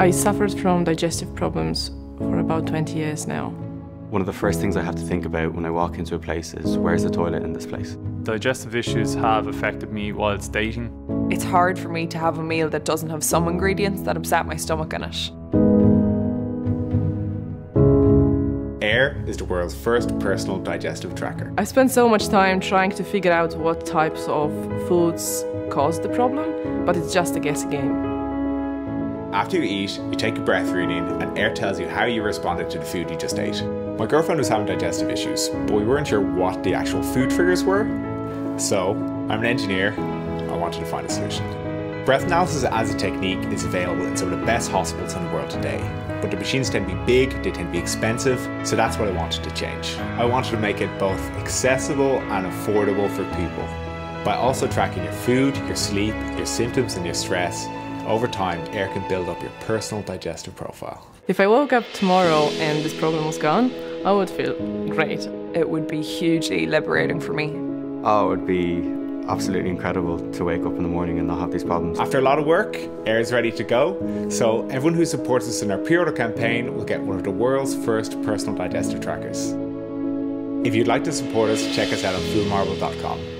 I suffered from digestive problems for about 20 years now. One of the first things I have to think about when I walk into a place is where's the toilet in this place? Digestive issues have affected me whilst dating. It's hard for me to have a meal that doesn't have some ingredients that upset my stomach in it. AIRE is the world's first personal digestive tracker. I spent so much time trying to figure out what types of foods cause the problem, but it's just a guessing game. After you eat, you take a breath reading, and AIRE tells you how you responded to the food you just ate. My girlfriend was having digestive issues, but we weren't sure what the actual food triggers were. So, I'm an engineer, I wanted to find a solution. Breath analysis as a technique is available in some of the best hospitals in the world today, but the machines tend to be big, they tend to be expensive, so that's what I wanted to change. I wanted to make it both accessible and affordable for people. By also tracking your food, your sleep, your symptoms, and your stress, over time, AIRE can build up your personal digestive profile. If I woke up tomorrow and this problem was gone, I would feel great. It would be hugely liberating for me. Oh, it would be absolutely incredible to wake up in the morning and not have these problems. After a lot of work, AIRE is ready to go. So everyone who supports us in our pre-order campaign will get one of the world's first personal digestive trackers. If you'd like to support us, check us out on foodmarble.com.